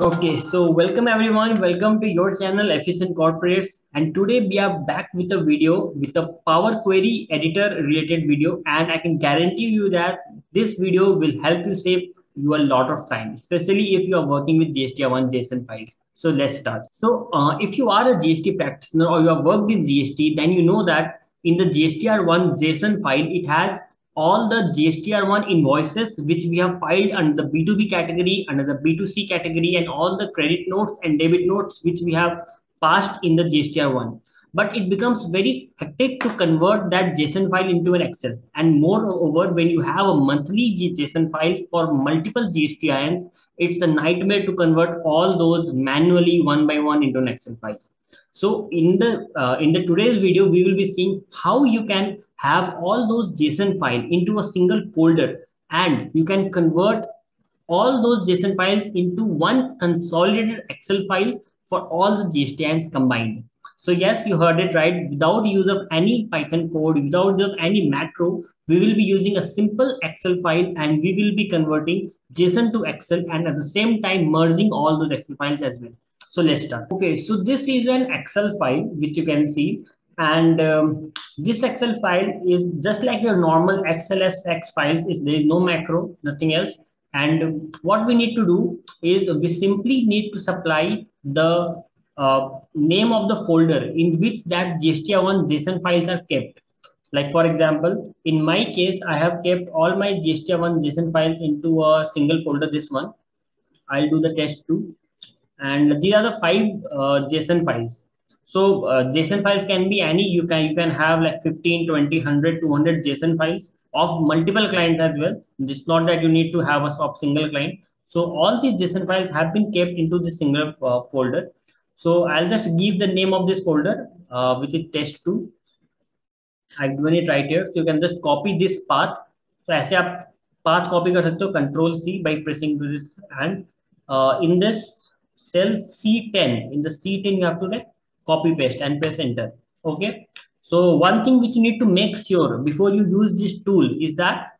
Okay, so welcome everyone. Welcome to your channel Efficient Corporates. And today we are back with a video with a Power Query editor related video. And I can guarantee you that this video will help you save you a lot of time, especially if you are working with GSTR1 JSON files. So let's start. So uh, if you are a GST practitioner or you have worked in GST, then you know that in the GSTR1 JSON file, it has all the GSTR1 invoices which we have filed under the B2B category, under the B2C category, and all the credit notes and debit notes which we have passed in the GSTR1. But it becomes very hectic to convert that JSON file into an Excel. And moreover, when you have a monthly JSON file for multiple GSTINs, it's a nightmare to convert all those manually one by one into an Excel file. So in the uh, in the today's video, we will be seeing how you can have all those JSON file into a single folder and you can convert all those JSON files into one consolidated Excel file for all the GSTINs combined. So yes, you heard it right. Without use of any Python code, without of any macro, we will be using a simple Excel file and we will be converting JSON to Excel and at the same time merging all those Excel files as well. So let's start. Okay, so this is an Excel file, which you can see. And um, this Excel file is just like your normal XLSX files. Is there is no macro, nothing else. And what we need to do is we simply need to supply the uh, name of the folder in which that GSTR1 JSON files are kept. Like for example, in my case, I have kept all my GSTR1 JSON files into a single folder, this one. I'll do the test too and these are the five uh, json files so uh, json files can be any you can you can have like 15 20 100 200 json files of multiple clients as well it's not that you need to have a of single client so all these json files have been kept into this single uh, folder so I'll just give the name of this folder, uh, which is test2. I've given it right here. So you can just copy this path. So as a path copy kar sakte control C by pressing to this and uh, in this cell C10. In the C10, you have to like copy paste and press enter. Okay. So one thing which you need to make sure before you use this tool is that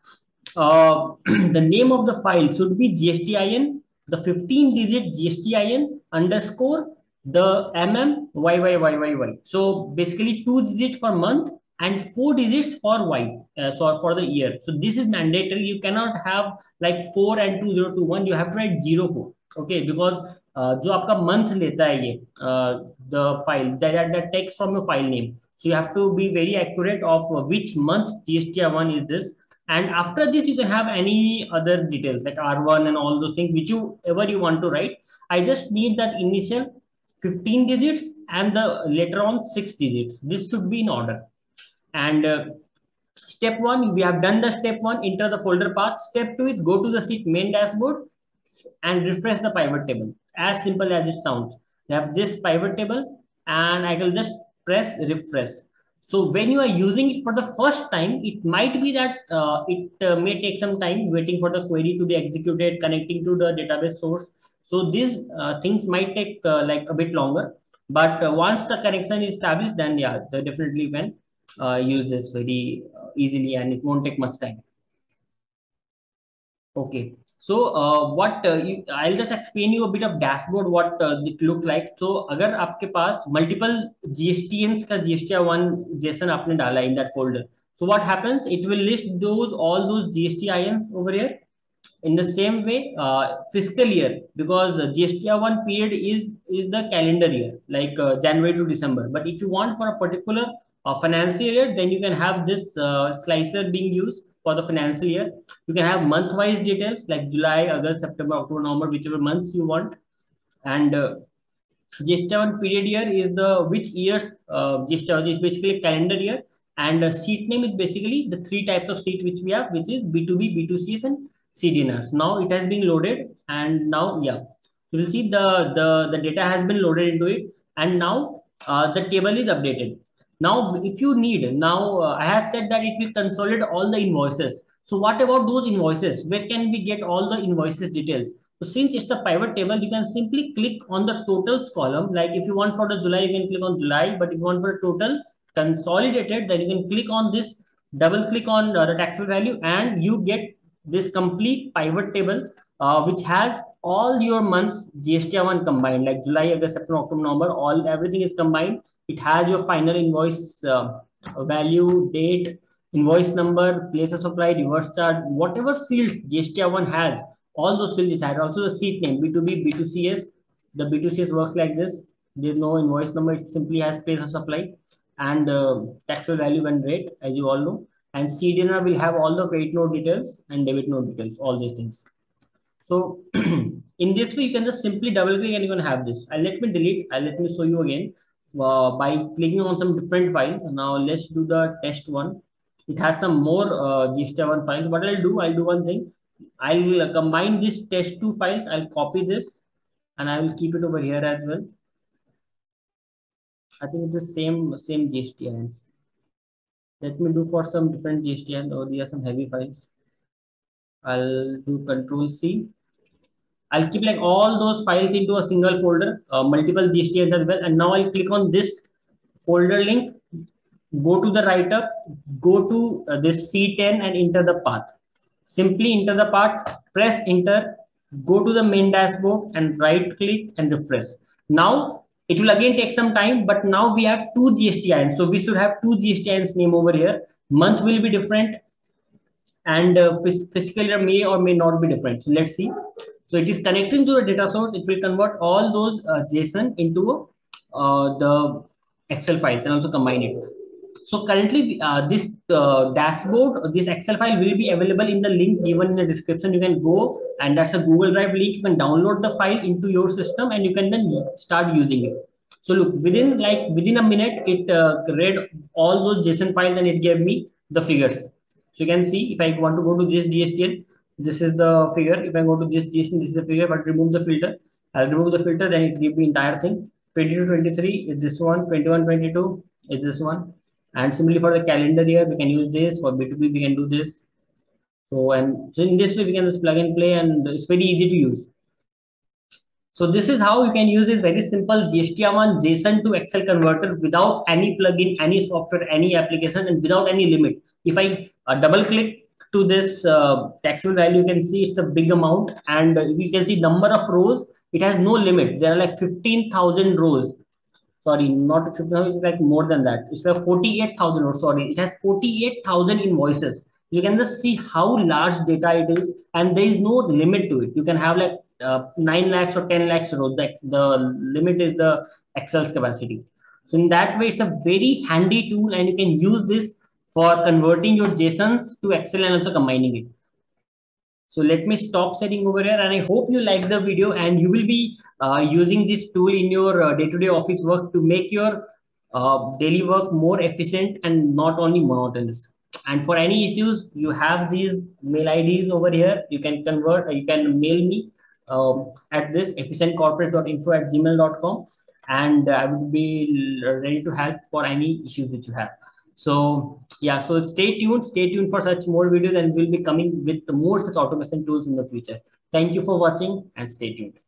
uh, the name of the file should be GSTIN, the 15 digit GSTIN underscore the mm yyyyy. So basically two digits for month and four digits for y uh, so for the year so this is mandatory you cannot have like 4 and 2021 you have to write 04 okay because जो आपका month लेता है ये the file takes from your file name so you have to be very accurate of which month G S T one is this and after this you can have any other details like R one and all those things which you ever you want to write I just need that initial fifteen digits and the letter on six digits this should be in order and step one, we have done the step one, enter the folder path. Step two is go to the seat main dashboard. And refresh the pivot table as simple as it sounds. You have this pivot table and I will just press refresh. So when you are using it for the first time, it might be that uh, it uh, may take some time waiting for the query to be executed, connecting to the database source. So these uh, things might take uh, like a bit longer. But uh, once the connection is established, then yeah, they definitely can uh, use this very easily and it won't take much time. Okay so uh, what uh, i'll just explain you a bit of dashboard what uh, it looks like. So agar aapke paas multiple gstns GSTR1 json aapne dala in that folder. So what happens? It will list those all those gstins over here in the same way fiscal year. Because the gstr1 period is is the calendar year like january to december. But if you want for a particular financial year then you can have this slicer being used for the financial year. You can have month-wise details like July, August, September, October, November, whichever months you want. And uh, GST1 period year is the which years uh, GST1 is basically calendar year. And uh, seat name is basically the three types of seat which we have, which is B2B, B2Cs, and CDNRs. Now it has been loaded, and now yeah, you will see the the the data has been loaded into it, and now uh, the table is updated. Now, if you need, now uh, I have said that it will consolidate all the invoices. So what about those invoices? Where can we get all the invoices details? So since it's a pivot table, you can simply click on the totals column. Like if you want for the July, you can click on July. But if you want for total consolidated, then you can click on this, double click on uh, the taxable value and you get this complete pivot table uh, which has all your months GST1 combined, like July, August, September, October, November, all everything is combined. It has your final invoice uh, value, date, invoice number, place of supply, reverse charge, whatever fields GST1 has, all those fields it has. Also the seat name, B2B, B2CS. The B2CS works like this. There's no invoice number. It simply has place of supply and uh, taxable value and rate, as you all know. And CDNR will have all the credit note details and debit note details, all these things. So in this way, you can just simply double click and you can have this. I'll let me delete. I'll let me show you again uh, by clicking on some different files. Now let's do the test one. It has some more uh, GST1 files. What I'll do, I'll do one thing. I'll uh, combine these test two files. I'll copy this and I will keep it over here as well. I think it's the same same GSTINs. Let me do for some different GSTINs. Oh, these are some heavy files. I'll do Control C. I'll keep like all those files into a single folder, uh, multiple GSTINs as well. And now I'll click on this folder link, go to the write-up, go to uh, this C10 and enter the path. Simply enter the path, press enter, go to the main dashboard and right click and refresh. Now it will again take some time, but now we have two GSTINs. So we should have two GSTINs name over here. Month will be different and uh, fiscal year may or may not be different. So let's see. So it is connecting to the data source. It will convert all those uh, JSON into uh, the Excel files and also combine it. So currently uh, this uh, dashboard, this Excel file will be available in the link given in the description. You can go and that's a Google Drive link. You can download the file into your system and you can then start using it. So look, within like within a minute, it uh, read all those JSON files and it gave me the figures. So you can see if I want to go to this GSTN, this is the figure. If I go to this JSON, this is the figure, but remove the filter. I'll remove the filter, then it give me entire thing. 22, 23 is this one, 21, 22 is this one. And similarly for the calendar year, we can use this. For B2B, we can do this. So, and so in this way, we can just plug and play and it's very easy to use. So this is how you can use this very simple GSTR1 JSON to Excel converter without any plugin, any software, any application, and without any limit. If I uh, double click to this uh, taxable value, you can see it's a big amount, and you can see number of rows. It has no limit. There are like 15,000 rows. Sorry, not 15,000, like more than that. It's like 48,000 or sorry, it has 48,000 invoices. You can just see how large data it is, and there is no limit to it. You can have like uh, 9 lakhs or 10 lakhs rows. The, the limit is the Excel's capacity. So in that way, it's a very handy tool and you can use this for converting your JSONs to Excel and also combining it. So let me stop setting over here and I hope you like the video and you will be uh, using this tool in your uh, day-to-day -day office work to make your uh, daily work more efficient and not only monotonous. And for any issues, you have these mail IDs over here. You can convert, you can mail me um, at this efficientcorporate.info at gmail.com and I would be ready to help for any issues which you have. So yeah, so stay tuned, stay tuned for such more videos and we'll be coming with more such automation tools in the future. Thank you for watching and stay tuned.